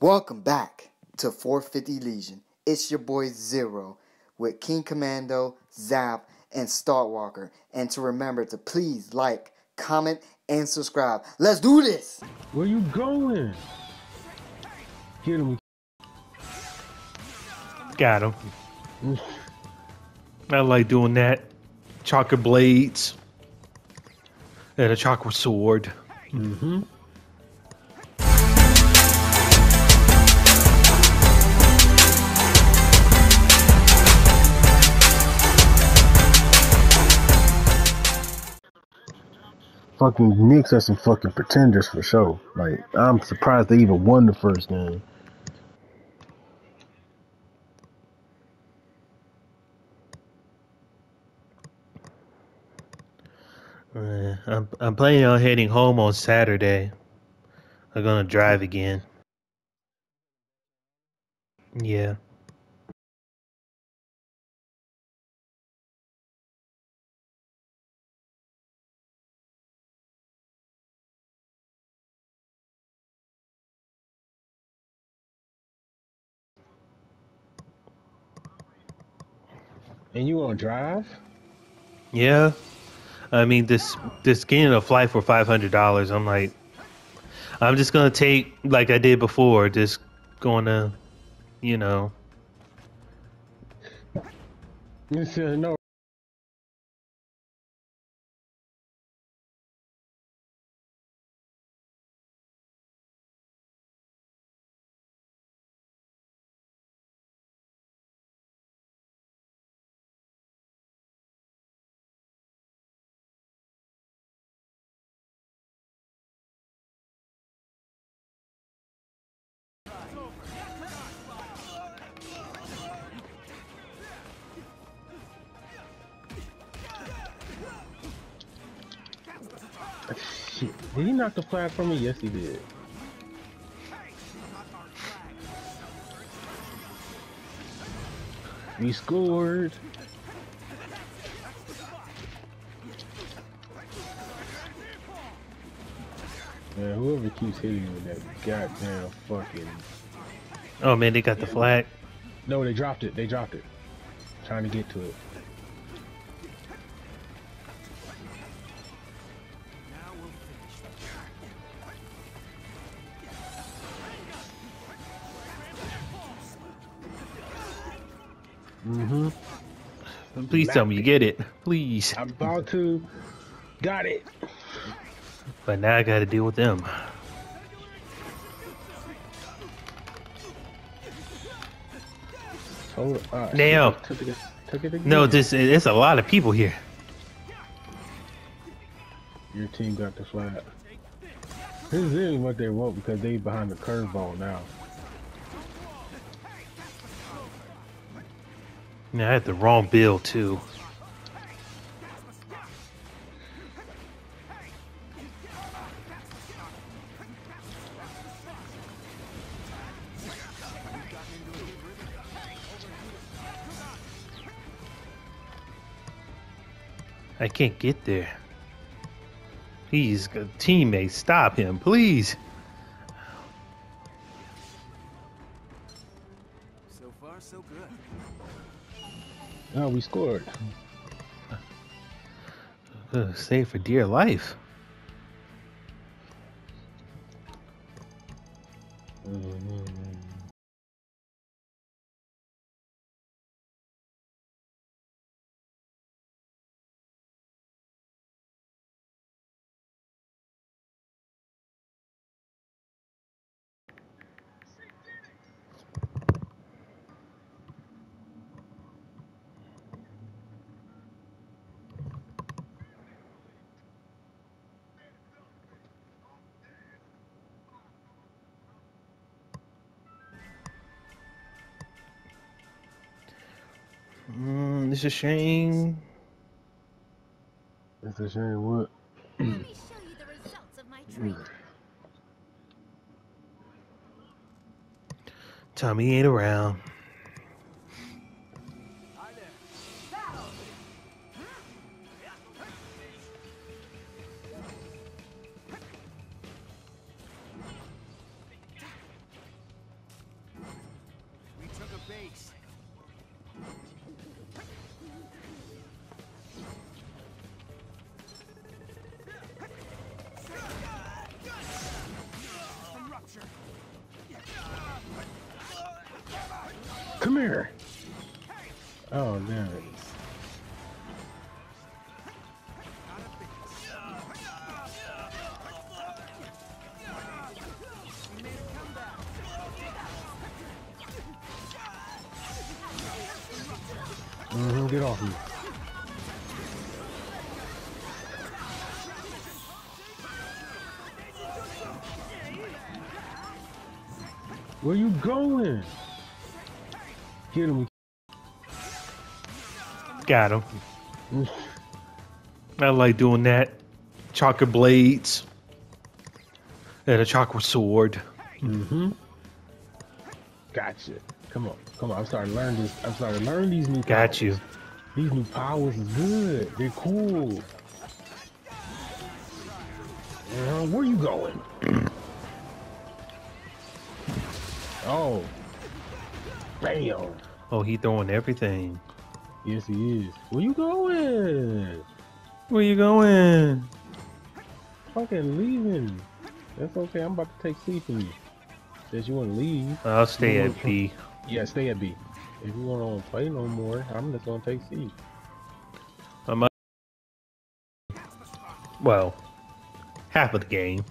Welcome back to 450 Legion. It's your boy Zero with King Commando, Zap, and StalkWalker. And to remember to please like, comment, and subscribe. Let's do this! Where you going? Get him. Got him. I like doing that. Chakra blades. And a chakra sword. Mm-hmm. Fucking Knicks are some fucking pretenders for sure. Like, I'm surprised they even won the first game. I'm, I'm planning on heading home on Saturday. I'm gonna drive again. Yeah. And you gonna drive? Yeah. I mean this this getting a flight for five hundred dollars, I'm like I'm just gonna take like I did before, just gonna you know You said no. Did he knock the flag from me? Yes, he did. We scored. Man, whoever keeps hitting with that goddamn fucking. Oh man, they got the flag. No, they dropped it. They dropped it. Trying to get to it. Mm-hmm. Please tell me you get it. Please. I'm about to. Got it. But now I gotta deal with them. Hold uh. Took it, took it. No, this it's a lot of people here. Your team got the flag. This is really what they want because they behind the curveball now. I had the wrong bill too. I can't get there. Please, uh, teammates, stop him, please. So far, so good. Oh, we scored. Uh, save for dear life. Mm, it's a shame. It's a shame. What? Let me show you the results of my training. Tommy ain't around. Come here. Oh made a comeback. hmm get off me. Where you going? Get him. Got him. I like doing that. Chakra blades. And a chakra sword. Mm-hmm. Gotcha. Come on, come on. I'm starting to learn this. I'm starting to learn these new. Got powers. you. These new powers is good. They're cool. Uh, where you going? oh. Bam. Oh, he throwing everything. Yes, he is. Where you going? Where you going? Fucking leaving. That's okay. I'm about to take C from you. Says you want to leave. I'll stay at B. Yeah, stay at B. If you want to play no more, I'm just gonna take C. I'm. Well, half of the game.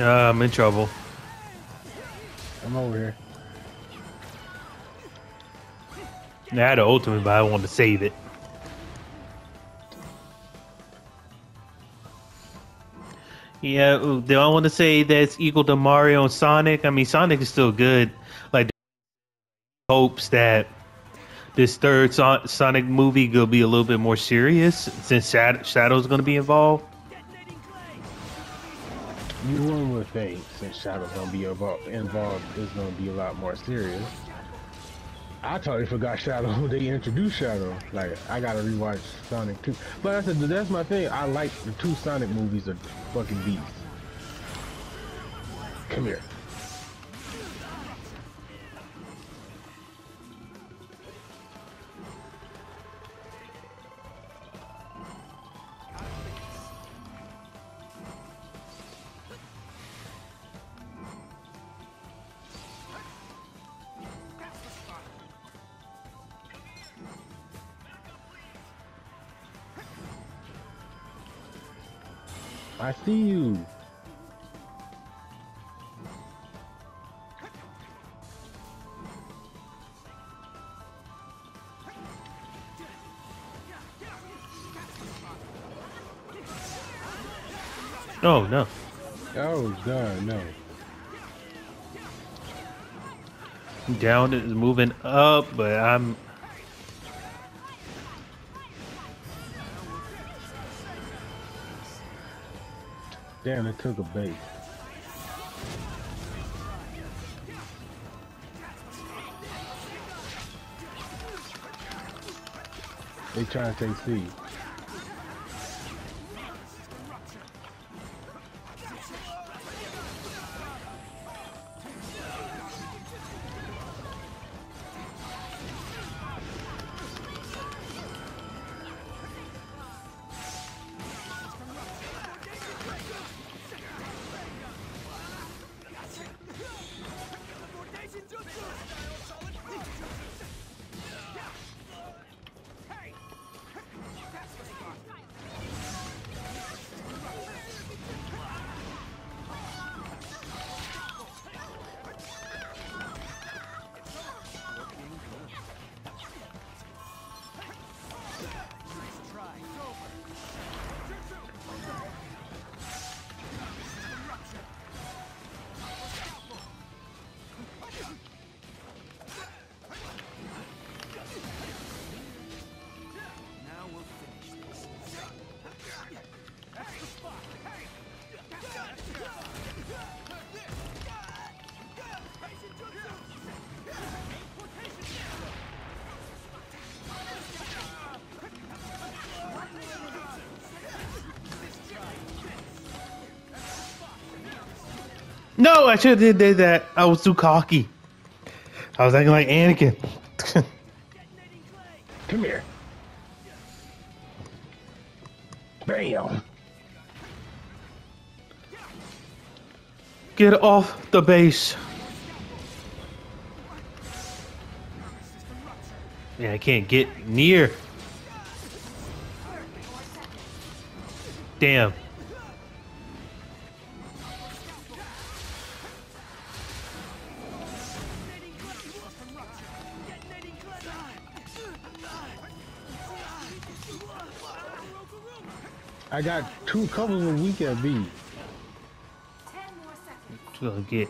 Nah, I'm in trouble. I'm over here. I had an ultimate, but I wanted to save it. Yeah, do I want to say that's equal to Mario and Sonic? I mean, Sonic is still good. Like, hopes that this third Sonic movie will be a little bit more serious since Shad- Shadow's going to be involved. You one would think since Shadow's gonna be involved, involved it's gonna be a lot more serious. I totally forgot Shadow they introduced Shadow. Like I gotta rewatch Sonic 2. But I said that's my thing. I like the two Sonic movies are fucking beasts. Come here. I see you. Oh, no. Oh god, no. Down is moving up, but I'm. Damn, it took a bait. They trying to take C. No, I should have did that. I was too cocky. I was acting like Anakin. Come here. Bam. Get off the base. Yeah, I can't get near. Damn. I got two couples a week at B. Just gonna get.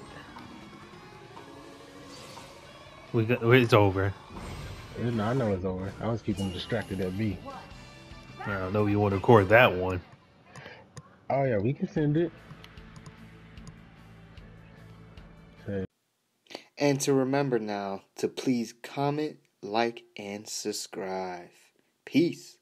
We got. It's over. No, I know it's over. I was keeping them distracted at B. I don't know if you want to record that one. Oh yeah, we can send it. Say, And to remember now to please comment, like, and subscribe. Peace.